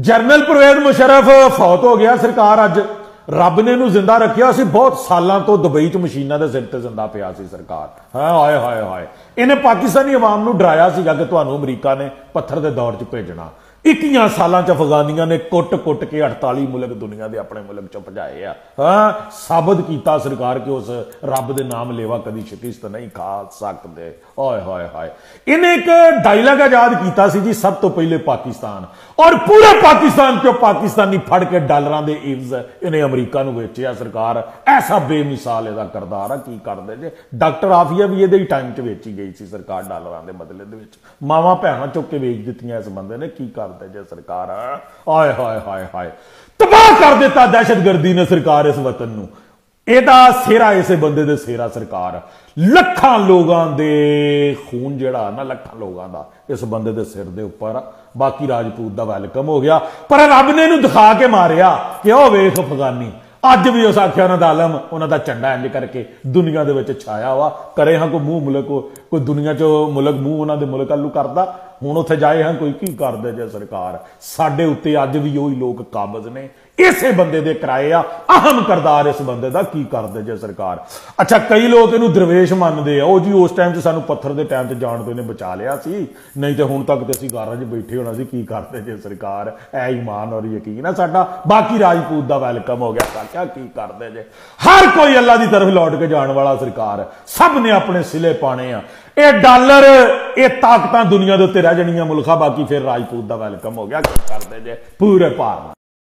General ਪ੍ਰਵੇਦ Musharraf ਫੌਤ ਹੋ ਗਿਆ ਸਰਕਾਰ ਅੱਜ। ਰੱਬ ਨੇ ਇਹਨੂੰ ਜ਼ਿੰਦਾ ਰੱਖਿਆ ਸੀ, ਬਹੁਤ ਸਾਲਾਂ ਤੋਂ ਦੁਬਈ 'ਚ ਮਸ਼ੀਨਾਂ ਦੇ ਸਿਰ ਤੇ ਜ਼ਿੰਦਾ ਪਿਆ ਸੀ ਸਰਕਾਰ। ਹਾਂ, ਹਾਏ ਹਾਏ ਹਾਏ। ਇਹਨੇ ਪਾਕਿਸਤਾਨੀ ਆਵਾਮ ਨੂੰ ਡਰਾਇਆ ਸੀਗਾ ਕਿ ਤੁਹਾਨੂੰ ਅਮਰੀਕਾ ਨੇ ਪੱਥਰ ਦੇ ਦੌਰ 'ਚ ਭੇਜਣਾ। 21 ਸਾਲਾਂ 'ਚ ਅਫਗਾਨੀਆਂ ਨੇ ਕੁੱਟ-ਕੁੱਟ ਕੇ 48 ਮੁਲਕ ਦੁਨੀਆ ਦੇ ਆਪਣੇ ਮੁਲਕ ਚ ਭਜਾਏ ਆ। ਹਾਂ, ਸਾਬਤ ਕੀਤਾ ਸਰਕਾਰ ਕਿ ਉਸ ਰੱਬ ਦੇ ਨਾਮ ਲੇਵਾ ਕਦੀ ਸ਼ਿਕਸਤ ਨਹੀਂ ਖਾ ਸਕਦੇ ਓਏ ਹੋਏ ਹੋਏ। ਇਹਨੇ ਇੱਕ ਡਾਇਲੌਗ ਆਜ਼ਾਦ ਕੀਤਾ ਸੀ ਜੀ ਸਭ ਤੋਂ ਪਹਿਲੇ ਪਾਕਿਸਤਾਨ। ਔਰ ਪੂਰੇ ਪਾਕਿਸਤਾਨ 'ਚੋਂ ਪਾਕਿਸਤਾਨੀ ਫੜ ਕੇ ਡਾਲਰਾਂ ਦੇ ਇਵਜ਼ ਇਹਨੇ ਅਮਰੀਕਾ ਨੂੰ ਵੇਚਿਆ ਸਰਕਾਰ? ਐਸਾ ਬੇਮਿਸਾਲ ਇਹਦਾ ਕਰਦਾਰ ਆ, ਕੀ ਕਰਦੇ ਜੇ? ਡਾਕਟਰ ਆਫੀਆ ਵੀ ਇਹਦੇ ਹੀ ਟਾਈਮ 'ਚ ਵੇਚੀ ਗਈ ਸੀ ਸਰਕਾਰ ਡਾਲਰਾਂ ਦੇ ਬਦਲੇ ਦੇ ਵਿੱਚ। ਮਾਵਾ ਭੈਣਾਂ ਚੁੱਕ ਕੇ ਵੇਚ ਦਿੱਤੀਆਂ ਇਸ ਬੰਦੇ ਨੇ, ਕੀ ਕਰਦੇ ਜੇ ਸਰਕਾਰ ਆਏ ਹਾਏ ਹਾਏ ਹਾਏ। ਤਬਾਹ ਕਰ ਦਿੱਤਾ ਦਹਿਸ਼ਤਗਰਦੀ ਨੇ ਸਰਕਾਰ ਇਸ ਵਤਨ ਨੂੰ। ਇਹਦਾ ਸਿਰਾ ਇਸੇ ਬੰਦੇ ਦੇ ਸਿਰਾ ਸਰਕਾਰ। ਲੱਖਾਂ ਲੋਕਾਂ ਦੇ ਖੂਨ ਜਿਹੜਾ ਨਾ, ਲੱਖਾਂ ਲੋਕਾਂ ਦਾ ਇਸ ਬੰਦੇ ਦੇ ਸਿਰ ਦੇ ਉੱਪਰ। ਬਾਕੀ ਰਾਜਪੂਤ ਦਾ ਵੈਲਕਮ ਹੋ ਗਿਆ। ਪਰ ਰੱਬ ਨੇ ਇਹਨੂੰ ਦਿਖਾ ਕੇ ਮਾਰਿਆ ਕਿ ਉਹ ਵੇਖ ਅਫਗਾਨੀ ਅੱਜ ਵੀ ਉਸ ਆਖਿਆ ਉਹਨਾਂ ਦਾ ਆਲਮ ਉਹਨਾਂ ਦਾ ਝੰਡਾ ਇੰਜ ਕਰਕੇ ਦੁਨੀਆ ਦੇ ਵਿੱਚ ਛਾਇਆ ਵਾ। ਕਰੇ ਹਾਂ ਕੋਈ ਮੂੰਹ ਮੁਲਕ, ਕੋਈ ਦੁਨੀਆ 'ਚ ਮੁਲਕ ਮੂੰਹ ਉਹਨਾਂ ਦੇ ਮੁਲਕ ਵੱਲੋਂ ਕਰਦਾ। ਹੁਣ ਉੱਥੇ ਜਾਏ ਹਾਂ ਕੋਈ ਕੀ ਕਰਦੇ ਜੇ ਸਰਕਾਰ? ਸਾਡੇ ਉੱਤੇ ਅੱਜ ਵੀ ਉਹੀ ਲੋਕ ਕਾਬਜ਼ ਨੇ। ਇਸੇ ਬੰਦੇ ਦੇ ਕਿਰਾਏ ਆ। ਅਹਮ ਕਰਦਾਰ ਇਸ ਬੰਦੇ ਦਾ ਕੀ ਕਰਦੇ ਜੇ ਸਰਕਾਰ? ਅੱਛਾ, ਕਈ ਲੋਕ ਇਹਨੂੰ ਦਰਵੇਸ਼ ਮੰਨਦੇ ਆ। ਉਹ ਜੀ ਉਸ ਟਾਈਮ 'ਚ ਸਾਨੂੰ ਪੱਥਰ ਦੇ ਟਾਈਮ 'ਚ ਜਾਣ ਤੋਂ ਇਹਨੇ ਬਚਾ ਲਿਆ ਸੀ। ਨਹੀਂ ਤੇ ਹੁਣ ਤੱਕ ਤੇ ਅਸੀਂ ਘਰਾਂ 'ਚ ਬੈਠੇ ਹੋਣਾ ਸੀ। ਕੀ ਕਰਦੇ ਜੇ ਸਰਕਾਰ? ਐ ਇਮਾਨ ਔਰ ਯਕੀਨ ਆ ਸਾਡਾ। ਬਾਕੀ ਰਾਜਪੂਤ ਦਾ ਵੈਲਕਮ ਹੋ ਗਿਆ। ਕਾਕਾ ਕੀ ਕਰਦੇ ਜੇ? ਹਰ ਕੋਈ ਅੱਲਾ ਦੀ ਤਰਫ ਲੌਟ ਕੇ ਜਾਣ ਵਾਲਾ ਸਰਕਾਰ। ਸਭ ਨੇ ਆਪਣੇ ਸਿਲੇ ਪਾਣੇ ਆ। ਇਹ ਡਾਲਰ, ਇਹ ਤਾਕਤਾਂ ਦੁਨੀਆ ਦੇ ਉੱਤੇ ਰਹਿ ਜਣੀਆਂ ਮੁਲਕਾਂ ਬਾਕੀ ਫਿਰ ਰਾਜਪੂਤ ਦਾ ਵੈਲਕਮ ਹੋ ਗਿਆ, ਕੀ ਕਰਦੇ ਜੇ? ਪੂਰੇ ਭਾਰਤ ਨਾਲ।